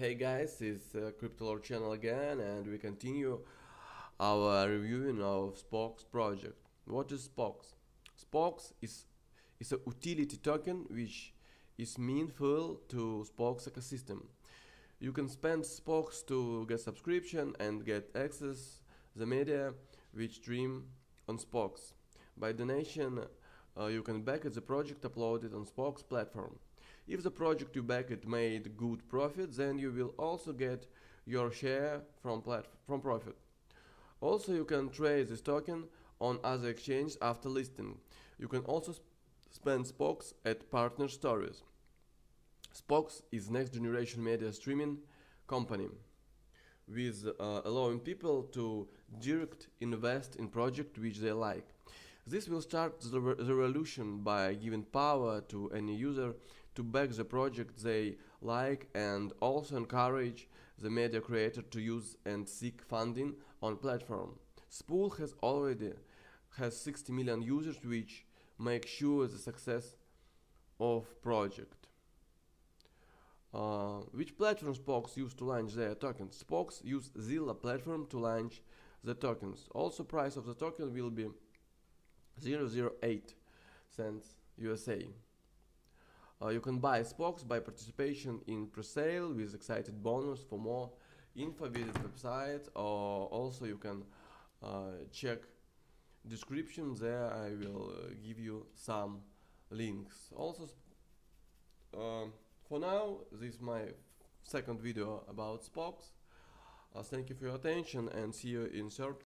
Hey guys, it's uh, CryptoLord channel again and we continue our reviewing of Spokkz project. What is Spokkz? Spokkz is, is a utility token which is meaningful to Spokkz ecosystem. You can spend Spokkz to get subscription and get access the media which stream on Spokkz. By donation uh, you can back at the project uploaded on Spokkz platform. If the project you backed made good profit, then you will also get your share from, from profit. Also, you can trade this token on other exchanges after listing. You can also sp spend Spokkz at partner stories. Spokkz is next generation media streaming company with uh, allowing people to direct invest in project which they like. This will start the, re the revolution by giving power to any user to back the project they like and also encourage the media creator to use and seek funding on platform. Spuul has already has 60 million users which make sure the success of project. Uh, which platform Spokkz use to launch their tokens? Spokkz use Zilla platform to launch the tokens. Also price of the token will be 008 cents USA. Uh, you can buy Spokkz by participation in pre-sale with excited bonus. For more info, visit website or also you can uh, check description there. I will uh, give you some links. Also, um, for now, this is my second video about Spokkz. Uh, thank you for your attention and see you in third